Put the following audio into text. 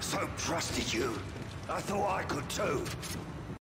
So trusted you. I thought I could too.